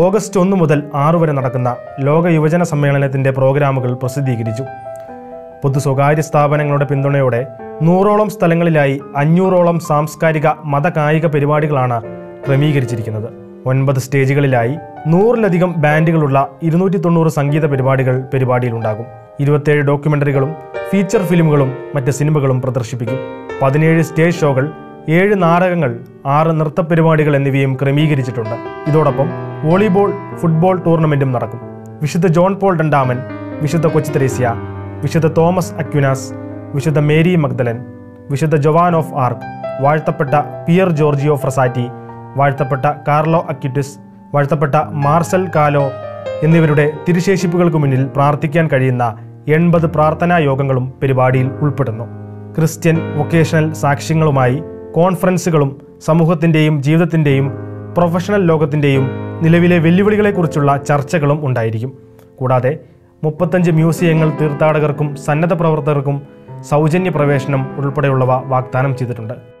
August ഒന്ന് മുതൽ ആറ് വരെ നടക്കുന്ന ലോക യുവജന സമ്മേളനത്തിന്റെ പ്രോഗ്രാമുകൾ പ്രസിദ്ധീകരിച്ചു. പൊതു സ്വകാര്യ സ്ഥാപനങ്ങളുടെ പിന്തുണയോടെ നൂറോളം സ്ഥലങ്ങളിലായി അഞ്ഞൂറോളം സാംസ്കാരിക മത കായിക പരിപാടികളാണ് ക്രമീകരിച്ചിരിക്കുന്നത്. ഒൻപത് സ്റ്റേജുകളിലായി നൂറിലധികം ബാൻഡുകളുള്ള ഇരുന്നൂറ്റി തൊണ്ണൂറ് സംഗീത പരിപാടികൾ പരിപാടിയിലുണ്ടാകും ഇരുപത്തേഴ് ഡോക്യുമെന്ററികളും ഫീച്ചർ ഫിലിമുകളും മറ്റ് സിനിമകളും പ്രദർശിപ്പിക്കും. പതിനേഴ് സ്റ്റേജ് ഷോകൾ ഏഴ് നാടകങ്ങൾ ആറ് നൃത്ത പരിപാടികൾ എന്നിവയും ക്രമീകരിച്ചിട്ടുണ്ട്. ഇതോടൊപ്പം വോളിബോൾ ഫുട്ബോൾ ടൂർണമെന്റും നടക്കും. വിശുദ്ധ ജോൺ പോൾ രണ്ടാമൻ വിശുദ്ധ കൊച്ചു തെരേസ്യ വിശുദ്ധ തോമസ് അക്യുനാസ് വിശുദ്ധ മേരി മഗ്ദലൻ വിശുദ്ധ ജൊവാൻ ഓഫ് ആർക്ക് വാഴ്ത്തപ്പെട്ട പിയർ ജോർജിയോ ഫ്രസാറ്റി വാഴ്ത്തപ്പെട്ട കാർലോ അക്യുറ്റിസ് വാഴ്ത്തപ്പെട്ട മാർസൽ കാലോ എന്നിവരുടെ തിരുശേഷിപ്പുകൾക്ക് മുന്നിൽ പ്രാർത്ഥിക്കാൻ കഴിയുന്ന എൺപത് പ്രാർത്ഥനാ യോഗങ്ങളും പരിപാടിയിൽ ഉൾപ്പെടുന്നു. ക്രിസ്ത്യൻ വൊക്കേഷണൽ സാക്ഷ്യങ്ങളുമായി കോൺഫറൻസുകളും സമൂഹത്തിന്റെയും ജീവിതത്തിന്റെയും പ്രൊഫഷണൽ ലോകത്തിന്റെയും നിലവിലെ വെല്ലുവിളികളെക്കുറിച്ചുള്ള ചർച്ചകളും ഉണ്ടായിരിക്കും. കൂടാതെ മുപ്പത്തഞ്ച് മ്യൂസിയങ്ങൾ തീർത്ഥാടകർക്കും സന്നദ്ധ പ്രവർത്തകർക്കും സൗജന്യ പ്രവേശനം ഉൾപ്പെടെയുള്ളവ വാഗ്ദാനം ചെയ്തിട്ടുണ്ട്.